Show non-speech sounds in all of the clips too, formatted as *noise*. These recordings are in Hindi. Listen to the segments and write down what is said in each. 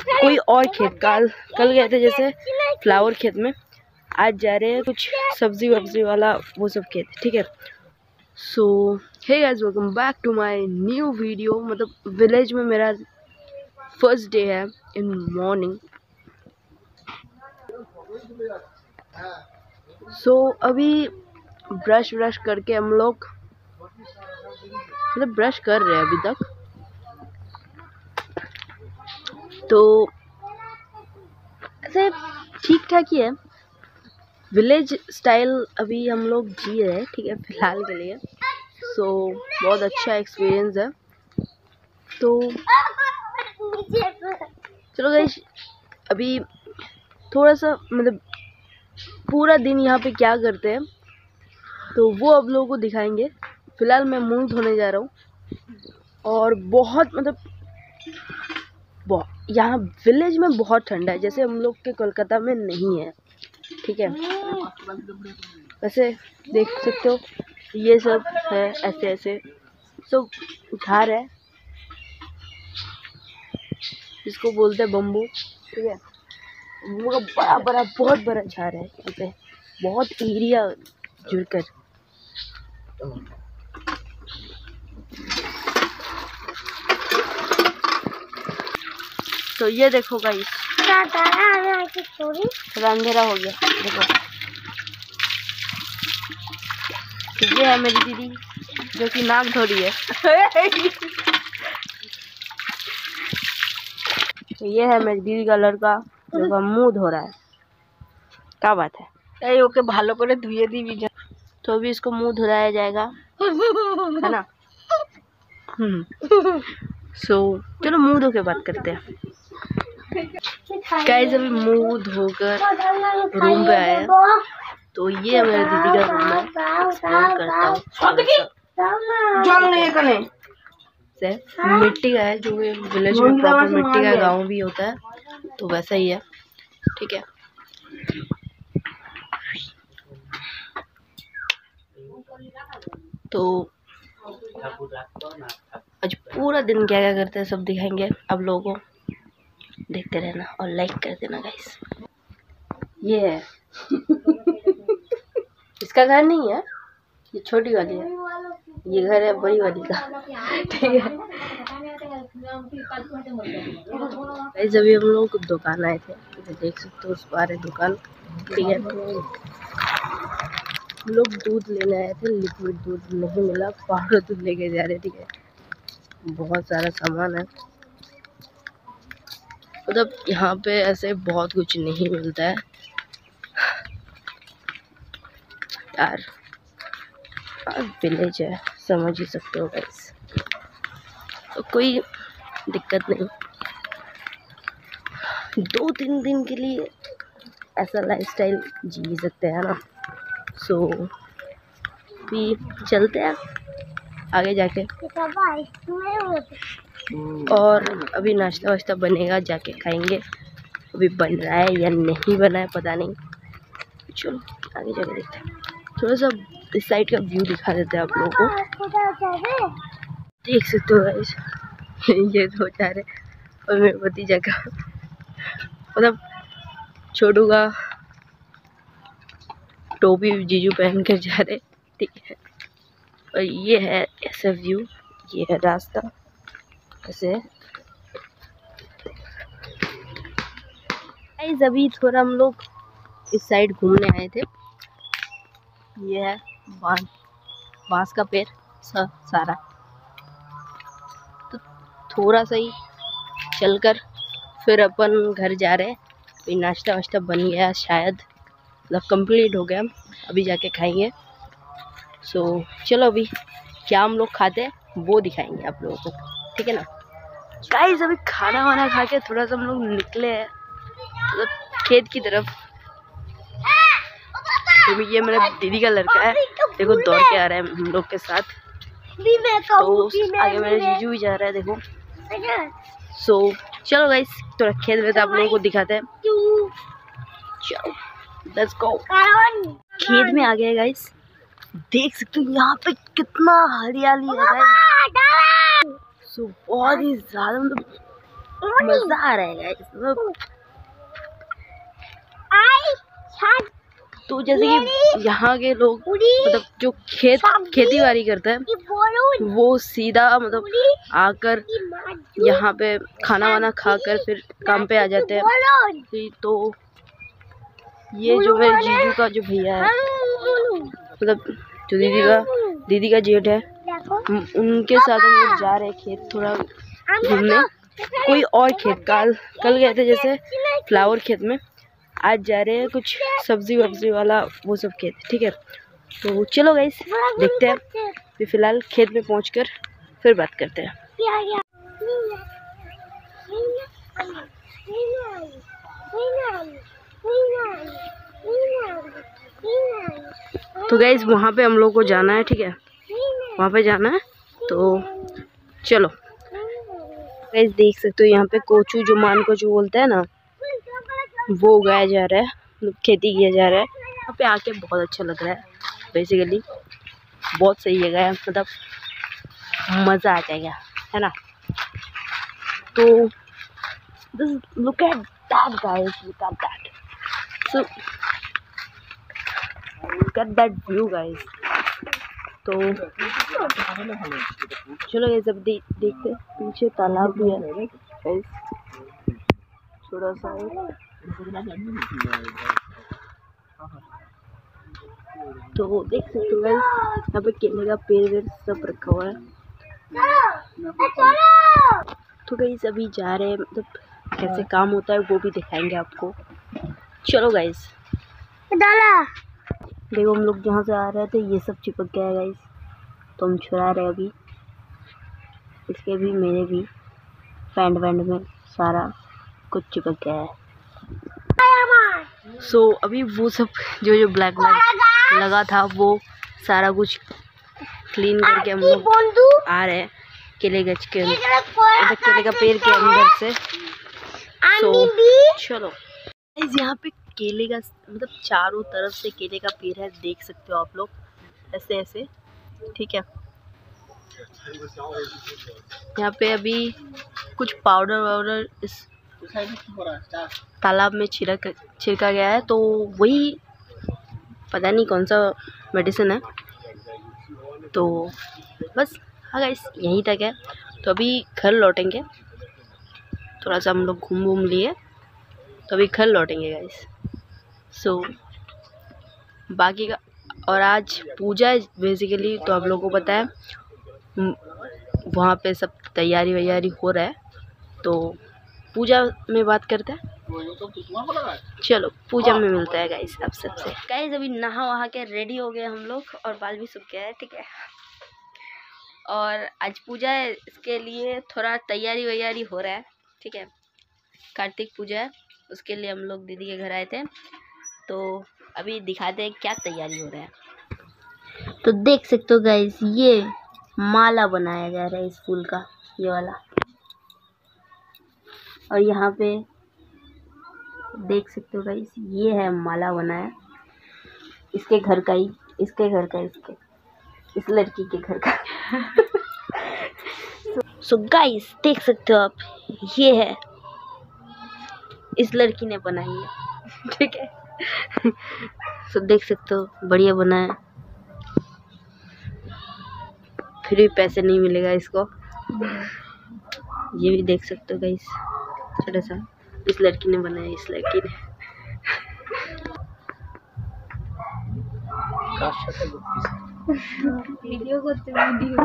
कोई और खेत कल कल गए थे जैसे फ्लावर खेत में। आज जा रहे हैं कुछ सब्ज़ी वब्जी वाला वो सब खेत ठीक है? So hey guys welcome back to my new video मतलब विलेज में मेरा फ़र्स्ट डे है इन मॉर्निंग सो so, अभी ब्रश ब्रश करके हम लोग मतलब ब्रश कर रहे हैं अभी तक। तो ऐसे ठीक ठाक ही है। विलेज स्टाइल अभी हम लोग जी रहे हैं ठीक है फ़िलहाल के लिए। सो so, बहुत अच्छा एक्सपीरियंस है। तो चलो गई अभी थोड़ा सा मतलब पूरा दिन यहाँ पे क्या करते हैं तो वो अब लोगों को दिखाएँगे। फ़िलहाल मैं मुँह धोने जा रहा हूँ। और बहुत मतलब बहुत यहाँ विलेज में बहुत ठंडा है, जैसे हम लोग के कोलकाता में नहीं है, ठीक है? वैसे देख सकते हो, ये सब है ऐसे ऐसे, सब घर है। इसको बोलते हैं बम्बू, ठीक है? बम्बू का बड़ा बड़ा बहुत बड़ा झाड़ है, यहाँ पे। बहुत एरिया जुड़कर। तो ये देखो गाइस थोड़ा अंधेरा हो गया देखो तो ये है मेरी दीदी जो कि नाक धो रही है तो ये है मेरी दीदी का लड़का जो का मुंह धो रहा है क्या बात है এই ওকে ভালো করে ধুয়ে দিবি যা। तो अभी इसको मुंह धुलाया जाएगा है ना *laughs* सो चलो मुंह धो के बात करते हैं गाइस अभी मुँह धोकर रूम पे आए तो ये मेरे दीदी का रूम है। करता हूँ। मिट्टी का है जो विलेज में प्रॉपर मिट्टी का गाँव भी होता है तो वैसा ही है। ठीक है। तो आज पूरा दिन क्या क्या करते हैं सब दिखाएँगे अब लोगों देखते रहना और लाइक कर देना गाइस ये है इसका घर नहीं है? ये छोटी वाली है। ये घर है बड़ी वाली का। *laughs* ठीक है। अभी हम लोग दुकान आए थे। देख सकते हो उस पार है दुकान। ठीक है। हम लोग दूध लेने आए थे। लिक्विड दूध नहीं मिला। पाउडर दूध लेके जा रहे ठीक है। बहुत सारा सामान है। मतलब यहाँ पे ऐसे बहुत कुछ नहीं मिलता है। यार विलेज है, समझ ही सकते हो गाइस तो कोई दिक्कत नहीं। दो तीन दिन के लिए ऐसा लाइफस्टाइल जी सकते हैं ना। सो भी चलते हैं, आगे जाके। और अभी नाश्ता वाश्ता बनेगा, जाके खाएँगे। अभी बन रहा है या नहीं बना है, पता नहीं। चलो, आगे जाके देखते हैं। थोड़ा सा इस साइड का व्यू दिखा देते हैं आप लोगों को। देख सकते हो *laughs* ये दो जा रहे और मेरे भतीजा का। मतलब का टोपी जीजू पहन कर जा रहे ठीक है। और ये है ऐसा व्यू ये है रास्ता। ऐसे गाइस अभी थोड़ा हम लोग इस साइड घूमने आए थे। ये है बाँस बाँस का पेड़ सा, सारा। तो थोड़ा सा ही चलकर फिर अपन घर जा रहे हैं। नाश्ता वाश्ता बन गया शायद। मतलब कंप्लीट हो गया। हम अभी जाके खाएँगे। सो चलो अभी क्या हम लोग खाते हैं वो दिखाएँगे आप लोगों को। ठीक है ना? गाइस अभी खाना वाना खा के थोड़ा सा हम लोग निकले हैं। मतलब खेत की तरफ़। तो ये मेरा दीदी का लड़का है। देखो दौड़ के आ रहा है हम लोग के साथ। तो आगे मेरे जीजू भी जा रहा है देखो। सो so, चलो गाइस थोड़ा खेत में तो आप लोगों को दिखाते हैं। चलो लेट्स गो खेत में आ गए गाइस देख सकते हो यहाँ पे कितना हरियाली है गाइस सो बहुत ही ज़्यादा मतलब मज़ा आ रहा है मतलब तो जैसे कि यहाँ के लोग मतलब जो खेत खेती बाड़ी करते हैं वो सीधा मतलब आकर यहाँ पे खाना वाना खाकर फिर काम पे आ जाते हैं। तो ये जो है जीजू का जो भैया है मतलब जो दीदी का दीदी का जेठ है उनके साथ हम लोग जा रहे हैं खेत थोड़ा घूमने कोई और खेत कल कल गए थे जैसे फ्लावर खेत में आज जा रहे हैं कुछ सब्ज़ी वब्जी वाला वो सब खेत ठीक है तो चलो गाइस देखते हैं फिर फ़िलहाल खेत में पहुंचकर फिर बात करते हैं तो गाइस वहाँ पे हम लोग को जाना है ठीक है वहाँ पे जाना है तो चलो। गाइस देख सकते हो यहाँ पे कोचू जो मान कोचू बोलते हैं ना, वो उगाया जा रहा है मतलब खेती किया जा रहा है। यहाँ पे आके बहुत अच्छा लग रहा है बेसिकली बहुत सही जगह है मतलब मज़ा आ जाएगा, है ना? तो this look at that guys look at that so look at that view guys तो चलो गाइस अब दे, देखते पीछे तालाब भी है। छोटा सा तो देख सकते हो गाइस यहाँ पे केले का पेड़ वेड़ सब रखा हुआ है। तो गाइस अभी जा रहे हैं मतलब कैसे काम होता है वो भी दिखाएँगे आपको। चलो गाइस देखो हम लोग जहाँ से आ रहे थे ये सब चिपक गया है गाइस तो हम छुड़ा रहे अभी। इसके भी मेरे भी पैंट वैंट में सारा कुछ चिपक गया है। सो so, अभी वो सब जो जो ब्लैक ब्लैक लगा था वो सारा कुछ क्लीन करके हम लोग आ रहे हैं। केले गज के अंदर मतलब केले का पेड़ के अंदर से। सो so, चलो। यहाँ पे केले का मतलब चारों तरफ़ से केले का पेड़ है, देख सकते हो आप लोग। ऐसे ऐसे। ठीक है। यहाँ पे अभी कुछ पाउडर वाउडर इस तालाब में छिड़क, छिड़का गया है तो वही पता नहीं कौन सा मेडिसिन है। तो बस हाँ गाइस यहीं तक है। तो अभी घर लौटेंगे। थोड़ा सा हम लोग घूम घूम लिए। तो अभी घर लौटेंगे गाइस सो so, बाकी का और आज पूजा है बेसिकली तो आप लोगों को पता है वहाँ पे सब तैयारी वैयारी हो रहा है। तो पूजा में बात करते हैं। चलो पूजा में मिलता है गाइस आप सबसे। गाइस अभी नहा वहा के रेडी हो गए हम लोग और बाल भी सूख गया है ठीक है। और आज पूजा है इसके लिए थोड़ा तैयारी वैयारी हो रहा है ठीक है। कार्तिक पूजा है उसके लिए हम लोग दीदी के घर आए थे। तो अभी दिखाते हैं क्या तैयारी हो रहा है। तो देख सकते हो गाइस ये माला बनाया जा रहा है इस फूल का ये वाला। और यहाँ पे देख सकते हो गाइस ये है माला बनाया। इसके घर का ही इसके घर का इसके इस लड़की के घर का। *laughs* सो गाइस देख सकते हो आप ये है। इस लड़की ने बनाई है ठीक है। सो देख सकते हो बढ़िया बना है। फिर भी पैसे नहीं मिलेगा इसको। ये भी देख सकते हो गाइस छोटा सा। इस लड़की ने बनाया इस लड़की ने।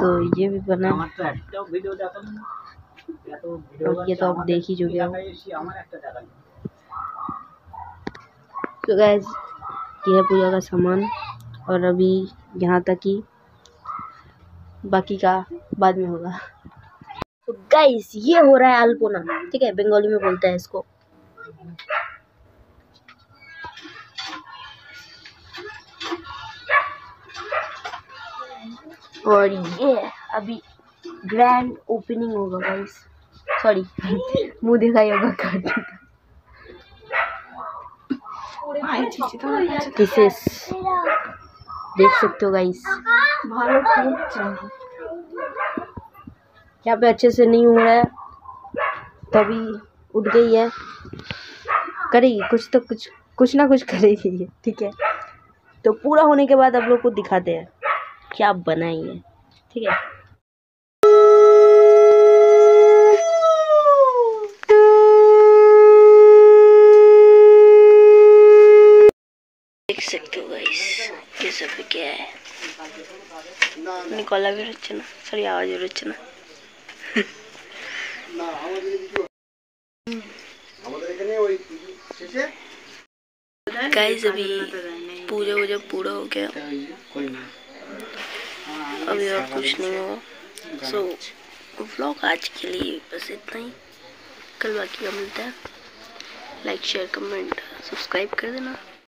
तो ये भी बना और ये तो आप देख ही चुके हो। तो गैस ये है पूजा का सामान। और अभी यहाँ तक ही बाकी का बाद में होगा। तो गाइस ये हो रहा है अल्पोना, ठीक है? बंगाली में बोलते हैं इसको। और ये अभी ग्रैंड ओपनिंग होगा गाइस सॉरी *laughs* मुँह दिखाई होगा कार्तिक दिस इज़ देख सकते हो गाइस यहाँ पे अच्छे से नहीं हो रहा है। तो अभी उठ गई है। करेगी कुछ तो कुछ कुछ ना कुछ करेगी ये ठीक है। तो पूरा होने के बाद आप लोग को दिखाते हैं। क्या बनाई है ठीक है। देख सकते हो गाइस ये सब क्या है निकोला भी रचना सॉरी आवाज़ रचना गाइस अभी पूजा वूजा पूरा हो गया। अभी और कुछ नहीं होगा सो व्लॉग आज के लिए बस इतना ही। कल बाकी का मिलता है। लाइक शेयर कमेंट सब्सक्राइब कर देना।